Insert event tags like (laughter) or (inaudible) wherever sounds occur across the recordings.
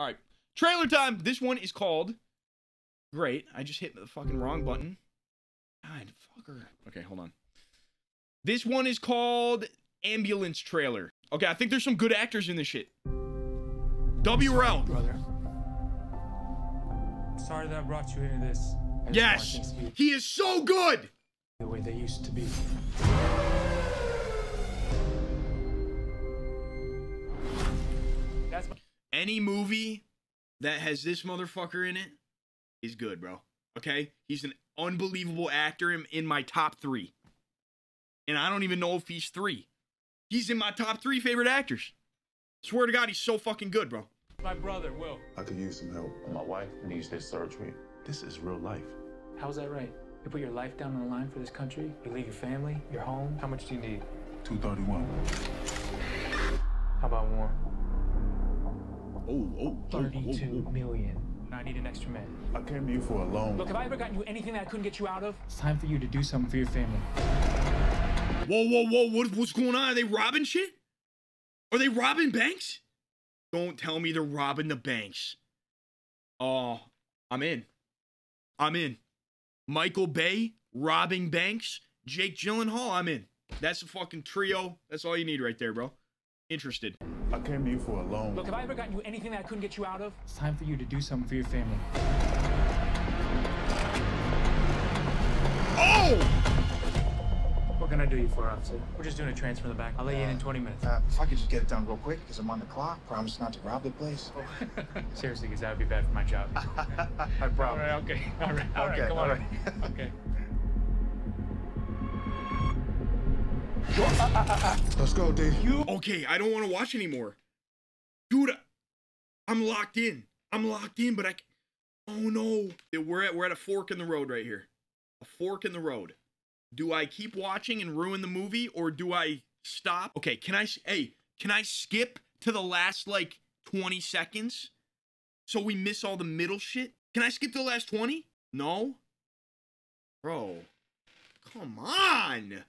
All right. Trailer time. This one is called. Great. I just hit the fucking wrong button. God, fucker. Okay, hold on. This one is called Ambulance Trailer. Okay, I think there's some good actors in this shit. WRL. brother. Sorry that I brought you into this. I just want Yes. things to be He is so good. the way they used to be. Any movie that has this motherfucker in it is good, bro. Okay? He's an unbelievable actor in, in my top three. And I don't even know if he's three. He's in my top three favorite actors. Swear to God, he's so fucking good, bro. my brother, Will. I could use some help. My wife needs this surgery. This is real life. How's that right? You put your life down on the line for this country. You leave your family, your home. How much do you need? 231. How about more? Oh, oh, oh, oh, Thirty-two oh, oh. million. I need an extra man. I came to you for a loan. Look, have I ever gotten you anything that I couldn't get you out of? It's time for you to do something for your family. Whoa, whoa, whoa. What, what's going on? Are they robbing shit? Are they robbing banks? Don't tell me they're robbing the banks. Oh, I'm in. I'm in. Michael Bay robbing banks. Jake Gyllenhaal, I'm in. That's a fucking trio. That's all you need right there, bro. Interested. I came to you for a loan. Look, have I ever gotten you anything that I couldn't get you out of? It's time for you to do something for your family. Oh! What can I do you for, officer? We're just doing a transfer in the back. I'll let you in in 20 minutes. Uh, if I could just get it done real quick, because I'm on the clock. Promise not to rob the place. (laughs) Seriously, because that would be bad for my job. (laughs) I all promise. right, okay. All right, all right, Okay, come all on. right. okay. Let's go, D. Okay, I don't want to watch anymore. Dude, I'm locked in. I'm locked in, but I. Oh no. We're at we're at a fork in the road right here. A fork in the road. Do I keep watching and ruin the movie or do I stop? Okay, can I? hey, can I skip to the last like 20 seconds so we miss all the middle shit? Can I skip to the last 20? No? Bro. Come on.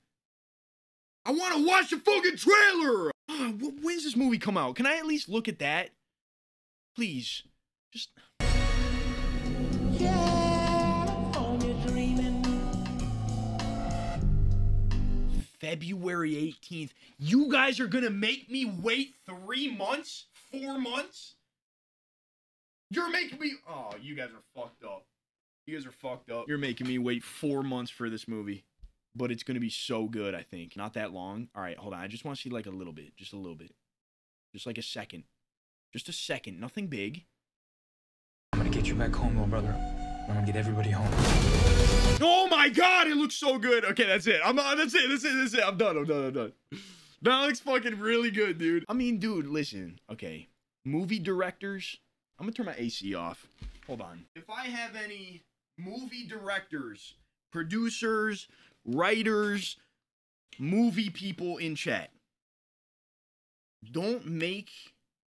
I want to watch the fucking trailer. Ah, wh- when's this movie come out? Can I at least look at that? Please. Just February 18th. You guys are going to make me wait 3 months? 4 months? You're making me Oh, you guys are fucked up. You guys are fucked up. You're making me wait 4 months for this movie. But it's going to be so good, I think. Not that long. All right, hold on. I just want to see like a little bit, just a little bit. Just like a second. Just a second. Nothing big. I'm gonna get you back home, little brother. I'm gonna get everybody home. Oh my god, it looks so good. Okay, that's it. I'm not, that's it. That's it. That's it. I'm done. I'm done. I'm done. That looks fucking really good, dude. I mean, dude, listen. Okay. Movie directors. I'm gonna turn my AC off. Hold on. If I have any movie directors, producers, writers, movie people in chat, don't make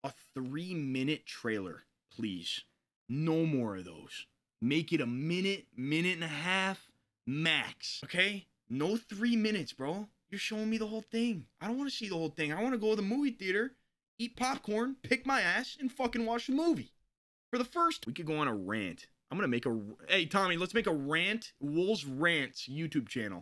a three minute trailer, please. No more of those. Make it a minute, minute and a half max. Okay? No three minutes, bro. You're showing me the whole thing. I don't want to see the whole thing. I want to go to the movie theater, eat popcorn, pick my ass, and fucking watch the movie. For the first, we could go on a rant. I'm gonna make a. Hey, Tommy, let's make a rant. Woolz Rants YouTube channel.